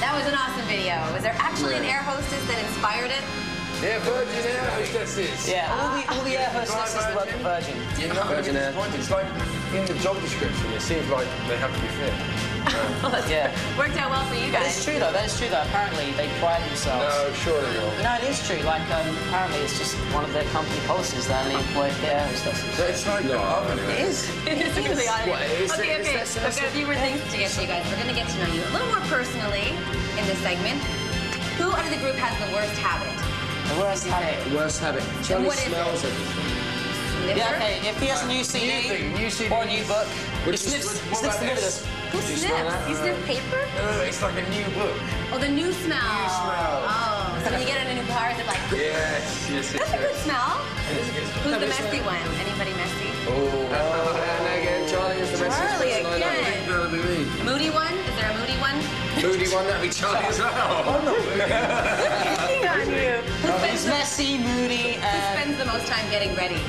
That was an awesome video. Was there actually an air hostess that inspired it? Yeah, Virgin Air hostesses. Yeah, all the, all the air hostesses that work at Virgin. You're not Virgin Air. disappointed. It's like in the job description, it seems like they have to be fit. Yeah. Worked out well for you guys. is true though, that is true though. Apparently they pride themselves. No, surely not. No, it is true. Like, um, apparently it's just one of their company policies that only employ air hostesses. It's like the oven. It is. It's really odd. What, is okay, it- is okay. that- I've got a few more things to get to you guys. We're gonna get to know you this segment. Who out of the group has the worst habit? The worst habit. Worst habit. Charlie what is smells it? everything. Sniffer? Yeah, okay, if he has a new CD, New thing, new CD. or a new book, he sniffs, he what sniffs about the middle of this? this. Who sniffs? that? You sniff paper? No, no, it's like a new book. Oh, the new smell. New smell. Oh, so when you get in a new car, is it like, Yes, yes, yes. that's a good smell? It is a good Who's smell. the messy one? Anybody messy? Oh, uh, And again, Charlie is the best. Charlie person I know. again. that'll be me. Moody one? Is there a moody one? Moody one, that'd be Charlie as well. Hang on you. Who He's messy, moody, who uh, spends the most time getting ready?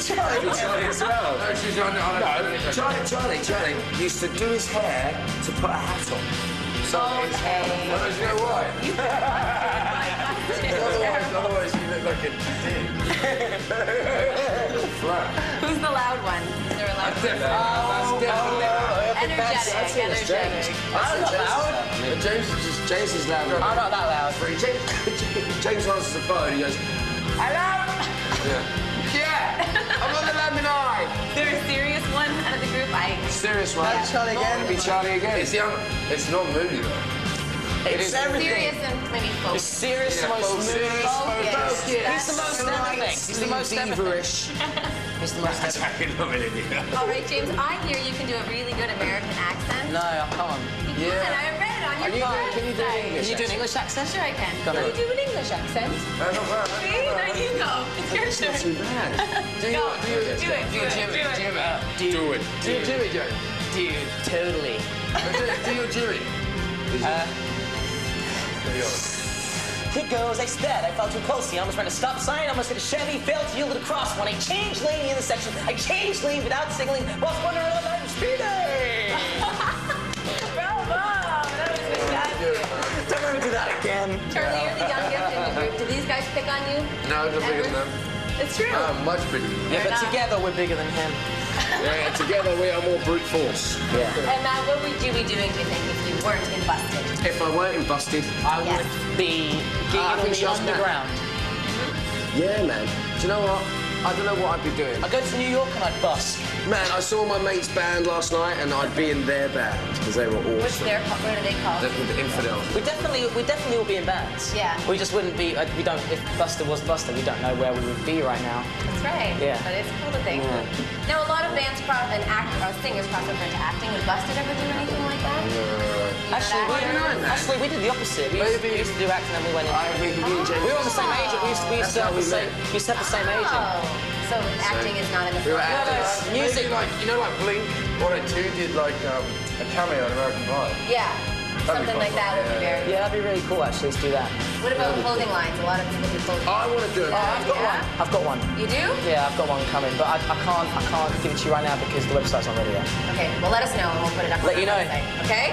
Charlie, Charlie as well. No, she's on, on No, Charlie, Charlie, Charlie used to do his hair to put a hat on. So his hair. Okay. No, you know why? Otherwise, otherwise you look like a dick. Flat. Who's the loud one? Is there a loud one? Definitely, that's definitely Energetic, energetic. I'm not loud. But James is just James is loud. I'm not that loud. James, James answers the phone. He goes, "Hello." Yeah. Yeah, I'm on the London Eye. Is there a serious one out of the group? I. Serious one. That's Charlie again. It'll be Charlie again. It's, the, it's not moody though. It's everything. Serious and maybe He's focused. serious, the Yeah, most focus. moody. Focus. He's the most everything. He's the most everything. Diva-ish. He's the most everything. All right, James, I hear you can do a really good American accent. No, I can't. You can. I read it on your Can you do- can you do an. English Can you do an English accent? Sure, I can. Go Can ahead. you do an English accent? Uh, not bad. See, there you go. It's your turn. Too bad. Do you, Go. do you, Do it. Do it. Do it. Jimmy. Dude, Do it. Do you Jimmy, Joe? dude, totally. Do, do your Jimmy. Uh, There you goes, I sped. I fell too close. I almost ran a stop sign. almost hit a Chevy. Failed to yield at a cross. When I changed lane in the intersection, I changed lane without signaling. Whilst wondering what I'm speeding. Bravo. That was fantastic. Don't ever do that again. Charlie, you're the youngest in the group. Do these guys pick on you? No, they're bigger Ever? than them. It's true. I'm much bigger than them. Yeah, but not. together we're bigger than him. Yeah, together we are more brute force. Yeah. And Matt, what would you be doing, do you think, if you weren't in Busted? If I weren't in Busted, I Yes. would be gigging I on the just that. underground. yeah, man. Do you know what? I don't know what I'd be doing. I'd go to New York and I'd busk. Man, I saw my mate's band last night and I'd be in their band because they were What's awesome. their, what are they called? The, the infidels. We definitely, we definitely will be in bands. Yeah. We just wouldn't be. Uh, we don't. If Buster was Buster, we don't know where we would be right now. That's. Yeah. But it's cool to think. Now, a lot of bands cross, and actor, or uh, singers cross over into acting. Would Busted ever do anything like that? Uh, actually, we, actor? actually, we did the opposite. We used, we used to do acting and we went into. I think me and James. We were on the same agent. We used, we used to have how the we same. We used to have the same agent. Oh. So acting is not in the We were film. actors. Music. Maybe like, you know, like Blink 182 did like um, a cameo in American Pie. Yeah. That'd Something like that would be Yeah. very. Yeah, that'd be really cool actually Let's do that. What about clothing lines? A lot of people do clothing. I want to do it. Oh, I've got Yeah? one. I've got one. You do? Yeah, I've got one coming, but I, I can't. I can't give it to you right now because the website's not ready yet. Okay, well, let us know and we'll put it up Let on you our know. website, Okay?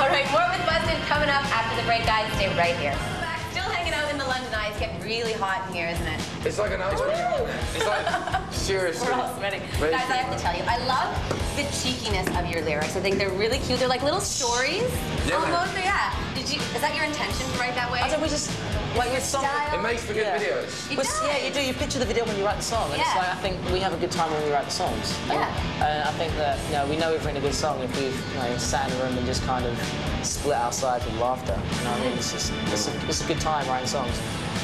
All right, more with Busted coming up after the break, guys. Stay right here. Back, still hanging out in the London Eye. It's getting really hot in here, isn't it? It's like an outside. It's like, seriously. We're all sweating. Very Guys, I have to tell you, I love the cheekiness of your lyrics. I think they're really cute. They're like little stories. Yeah. Almost, yeah. Did you? Is that your intention to write that way? I don't. We just like with some. Style? It makes for good Yeah. videos. It does. yeah, you do. You picture the video when you write the song, and it's Yeah. like I think we have a good time when we write the songs. Yeah. And I think that you know we know we've written a good song if we've you know sat in a room and just kind of split our sides with laughter. You know what I mean? It's just it's a, it's a good time writing songs.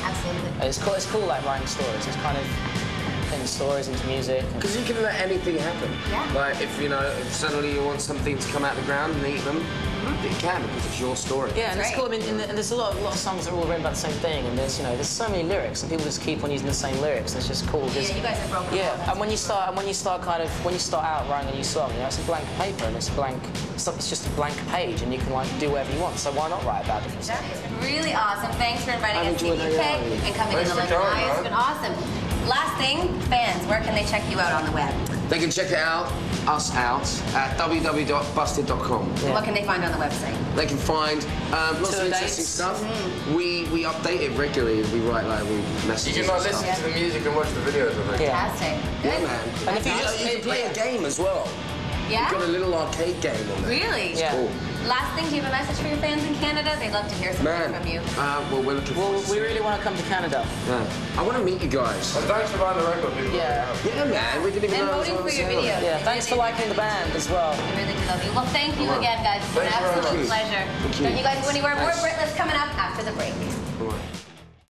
Absolutely. It's cool. It's cool like writing stories. It's kind of putting stories into music. Because you can let anything happen. Yeah. Like if you know, if suddenly you want something to come out of the ground and eat them, mm-hmm. it can because it's your story. Yeah, and it's cool. I mean, and, and there's a lot, a lot of songs that are all written about the same thing, and there's, you know, there's so many lyrics, and people just keep on using the same lyrics. And it's just cool. 'cause- Yeah, you guys have broken all Yeah, and when you start, and when you start kind of, when you start out writing a new song, you know, it's a blank paper, and it's a blank, it's, it's just a blank page, and you can like do whatever you want. So why not write about it? stuff? Really awesome. Thanks for inviting I've us to enjoyed the UK hanging out with you. and coming Thanks in the for London coming, Eye. It's huh? been awesome. Last thing, fans, where can they check you out on the web? They can check it out us out at www.busted.com. What can they find on the website? They can find um, lots of interesting dates. stuff. Mm-hmm. We we update it regularly. We write like we You messages. can not and listen stuff. to the music and watch the videos, I think. Yeah. Fantastic. Yeah, Good. man. And if you You, you can play a game as well. Yeah? Got a little arcade game on there. Really? Yeah. Cool. Last thing, do you have a message for your fans in Canada? They'd love to hear something Man, from you. uh, well, we're looking Well, forward to we really want to come to Canada. Yeah. I want to meet you guys. And thanks for buying the record, people. Yeah. Yeah, man. We didn't even And know voting for your sale. videos. Yeah, They thanks for really- liking the band as well. I really do love you. Well, thank you again, guys. It's an absolute pleasure. Thank you. Don't you guys go anywhere. More Thanks. Brit List coming up after the break. Come on.